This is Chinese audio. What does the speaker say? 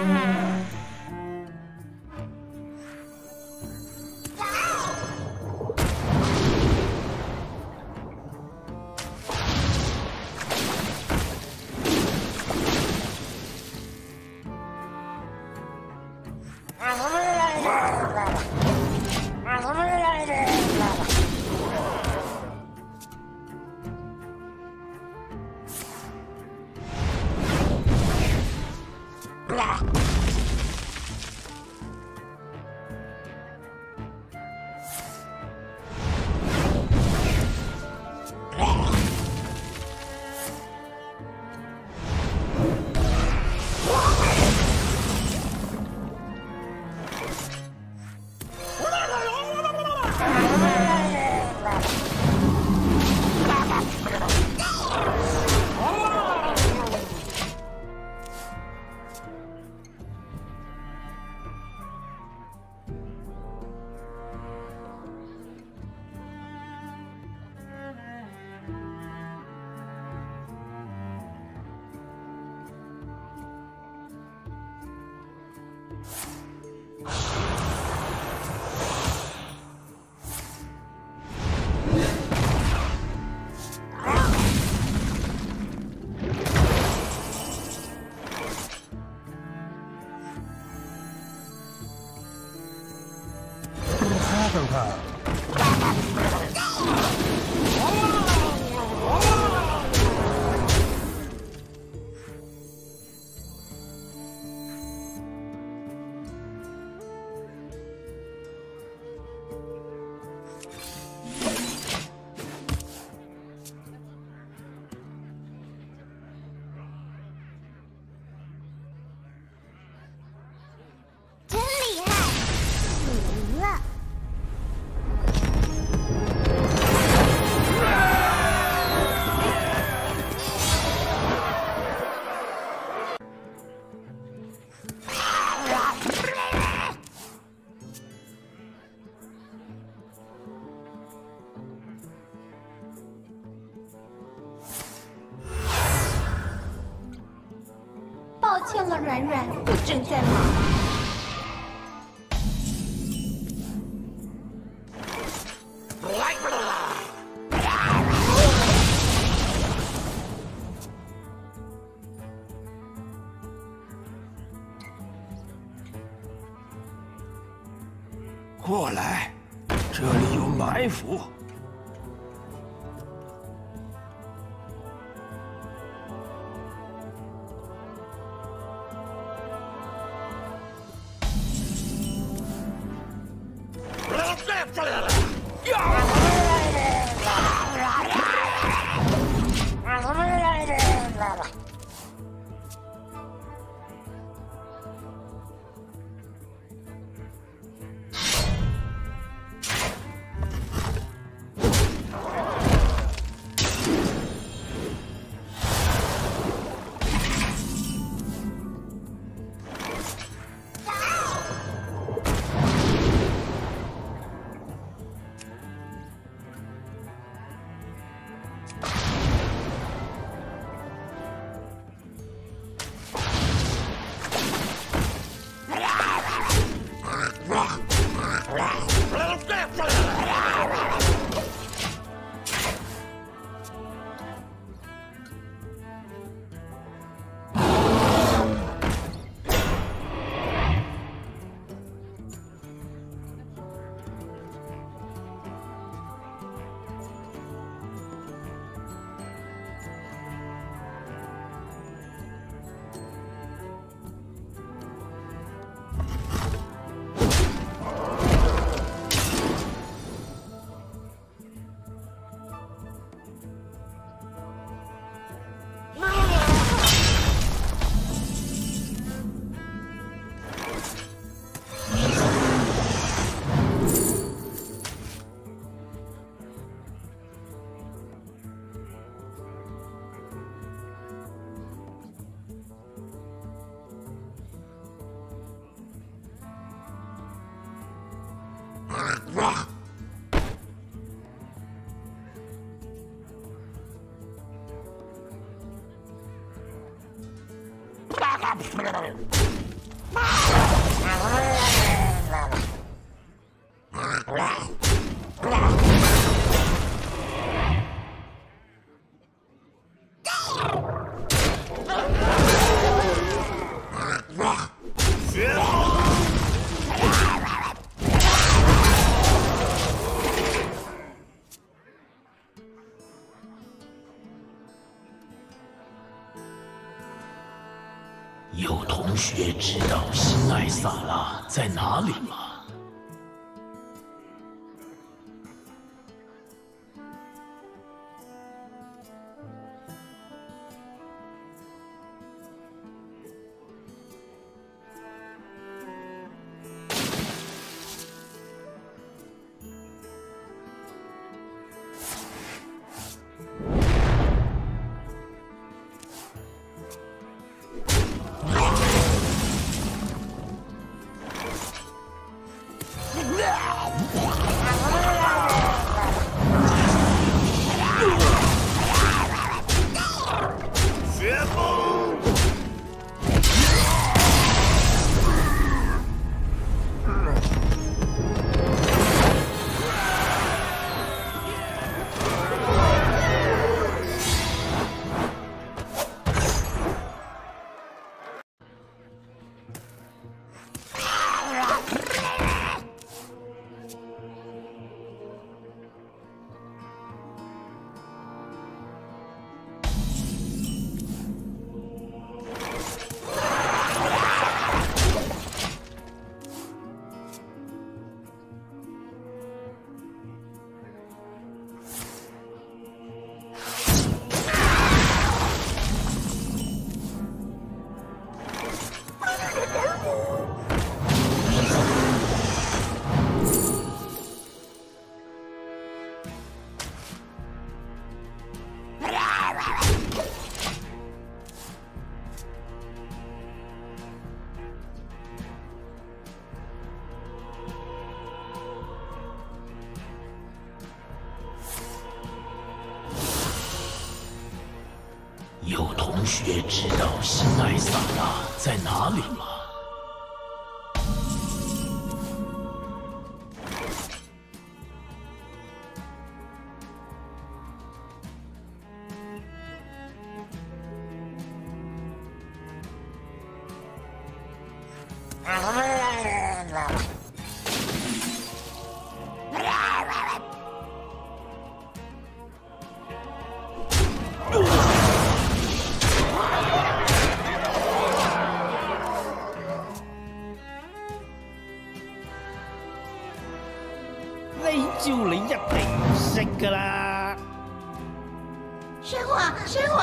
Mm-hmm. Blah. 见了，软软，我正在忙。Yeah! Blah. Got. 同学知道新爱萨拉在哪里吗？同学知道新艾萨拉在哪里吗？呢招你一定唔识噶啦！玄火，玄火，